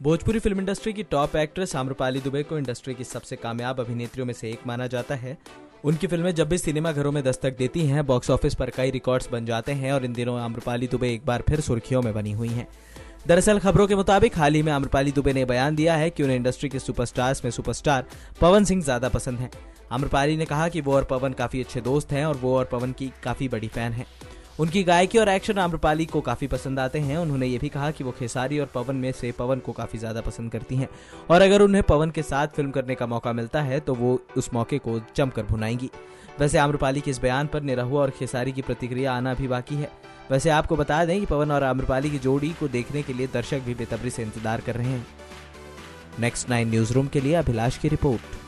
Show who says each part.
Speaker 1: Bhojpuri film industry की top actress Amrapali Dubey को industry की सबसे कामयाब अभिनेत्रियों में से एक माना जाता है। उनकी फ़िल्में जब भी सिनेमा घरों में दस्तक देती हैं, बॉक्स ऑफ़िस पर कई रिकॉर्ड्स बन जाते हैं और इन दिनों आम्रपाली दुबे एक बार फिर सुर्खियों में बनी हुई हैं। दरअसल खबरों के मुताबिक हाल ही में आम्रपाली दुबे ने बयान दिया है कि उन्हें इंडस्ट्री के सुपरस्टार्स में सुपरस्टार पवन सिंह ज़्यादा पसंद हैं। आम्रपाली ने कहा कि वो और पवन काफ़ी अच्छे दोस्त हैं और वो और पवन की काफ़ी बड़ी फ़ैन है। उनकी गायकी और एक्शन आम्रपाली को काफ़ी पसंद आते हैं। उन्होंने ये भी कहा कि वो खेसारी और पवन में से पवन को काफ़ी ज़्यादा पसंद करती हैं। और अगर उन्हें पवन के साथ फ़िल्म करने का मौका मिलता है तो वो उस मौके को जमकर भुनाएँगी। वैसे आम्रपाली के इस बयान पर निरहुआ और खेसारी की प्रतिक्रिया आना भी बाकी है। वैसे आपको बता दें कि पवन और आम्रपाली की जोड़ी को देखने के लिए दर्शक भी बेतबरी से इंतज़ार कर रहे हैं। नेक्स्ट नाइन न्यूज़ रूम के लिए अभिलाष की रिपोर्ट।